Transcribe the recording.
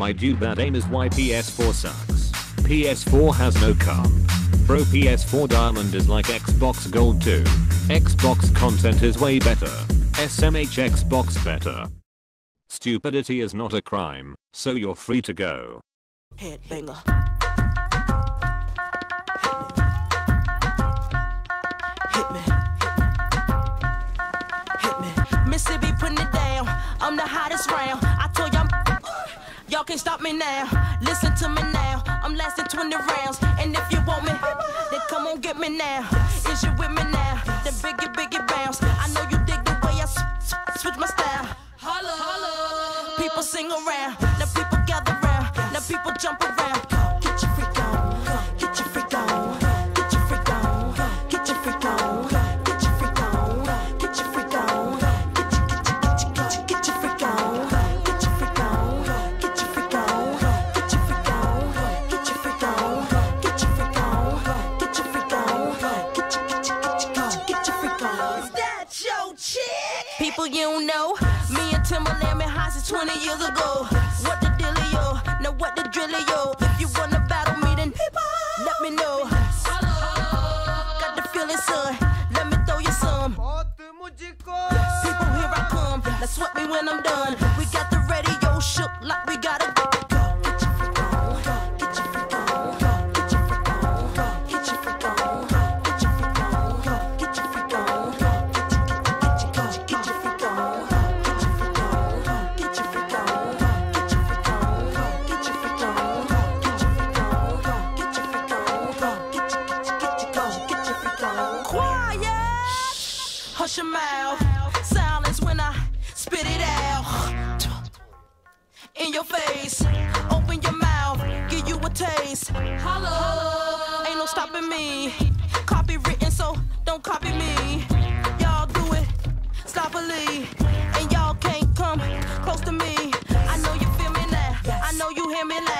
My dude that aim is why PS4 sucks. PS4 has no comp. Bro PS4 Diamond is like Xbox Gold 2. Xbox content is way better. SMH Xbox better. Stupidity is not a crime, so you're free to go. Headbanger. Hit me. Hit me. Mississippi putting it down. I'm the hottest round. Can't stop me now. Listen to me now. I'm lasting 20 rounds. And if you want me, then come on get me now. Is you with me now? Then biggie, biggie bounce. I know you dig the way I switch my style. Holla, holla. People sing around. Now people gather round. Now people jump around. You don't know, me and Timbaland been high since 20 years ago. What the dealio? Now what the drillio? If you wanna battle me, then let me know. Got the feeling, son. Let me throw you some. People, here I come. Now sweat me when I'm done. We got the radio shook like we gotta go. Your mouth. Silence when I spit it out. In your face. Open your mouth. Give you a taste. Hello. Ain't no stopping me. Copy written, so don't copy me. Y'all do it sloppily. And y'all can't come close to me. I know you feel me now. I know you hear me loud.